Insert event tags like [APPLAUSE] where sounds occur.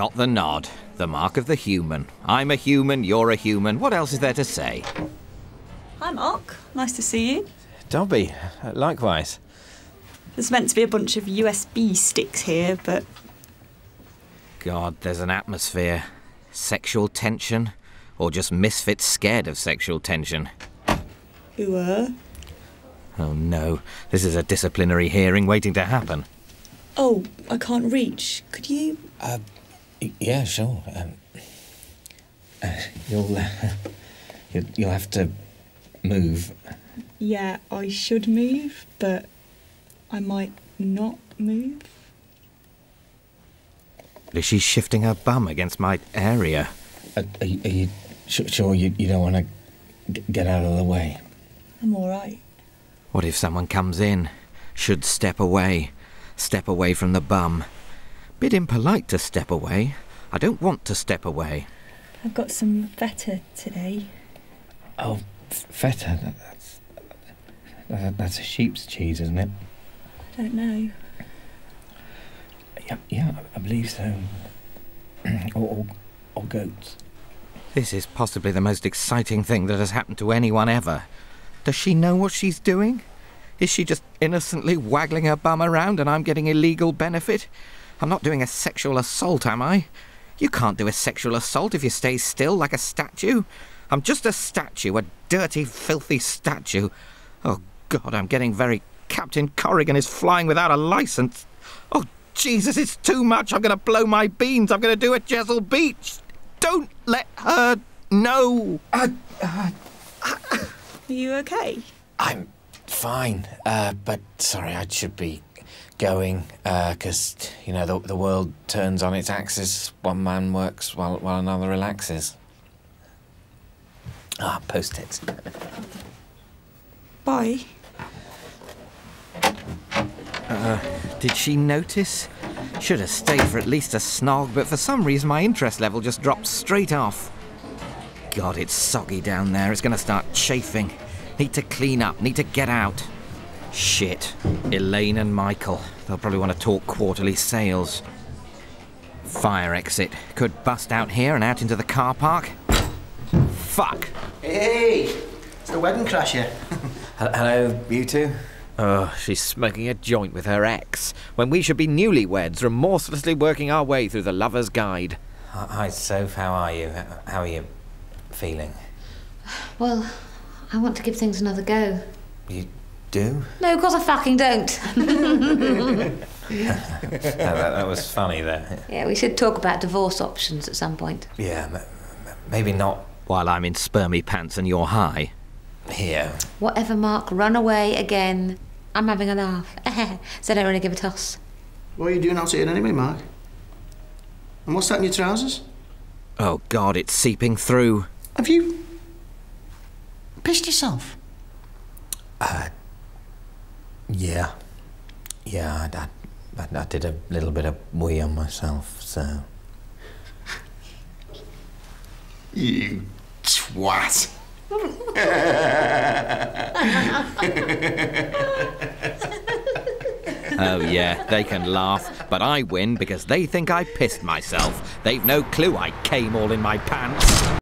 Got the nod. The mark of the human. I'm a human, you're a human. What else is there to say? Hi, Mark. Nice to see you. Dobby, uh, likewise. There's meant to be a bunch of USB sticks here, but God, there's an atmosphere. Sexual tension? Or just misfits scared of sexual tension? who are? Oh no, this is a disciplinary hearing waiting to happen. Oh, I can't reach. Could you? Y- Yeah, sure. Um, uh, you'll, uh, you'll you'll have to move. Yeah, I should move, but I might not move. Is she shifting her bum against my area? Uh, are, you- are you su- sure you, you don't want to get out of the way? I'm all right. What if someone comes in? Should step away. Step away from the bum. Bit impolite to step away. I don't want to step away. I've got some feta today. Oh, f- feta. that- That's that, that's a sheep's cheese, isn't it? I don't know. Yeah, yeah, I believe so. [CLEARS THROAT] or, or, or goats. This is possibly the most exciting thing that has happened to anyone ever. Does she know what she's doing? Is she just innocently waggling her bum around and I'm getting illegal benefit? I'm not doing a sexual assault, am I? You can't do a sexual assault if you stay still like a statue. I'm just a statue, a dirty, filthy statue. Oh, God, I'm getting very. Captain Corrigan is flying without a license. Oh, Jesus, it's too much. I'm going to blow my beans. I'm going to do a Jezzel Beach. Don't let her know. Are you okay? I'm fine, uh, but sorry, I should be going because you know the the world turns on its axis. One man works while while another relaxes. Ah, post-its. Bye. Did she notice? Should have stayed for at least a snog, but for some reason my interest level just dropped straight off. God, it's soggy down there. It's going to start chafing. Need to clean up. Need to get out. Shit. Elaine and Michael. They'll probably want to talk quarterly sales. Fire exit. Could bust out here and out into the car park. Fuck. Hey, it's the wedding crasher. [LAUGHS] Hello, you two. Oh, she's smoking a joint with her ex, when we should be newlyweds, remorselessly working our way through the lover's guide. Hi, Soph. How are you? How are you feeling? Well, I want to give things another go. You do? No, of course I fucking don't. [LAUGHS] that, that, that was funny there. yeah, we should talk about divorce options at some point. Yeah, m- m- maybe not While I'm in spermy pants and you're high. here. Whatever, Mark, run away again. I'm having a laugh. [LAUGHS] so I don't really give a toss. What are you doing out here anyway, Mark? And what's that in your trousers? Oh god, it's seeping through. Have you pissed yourself? Uh, Yeah. Yeah, I, I, I, I did a little bit of wee on myself, so. You twat. Oh yeah, they can laugh, but I win because they think I pissed myself. They've no clue I came all in my pants.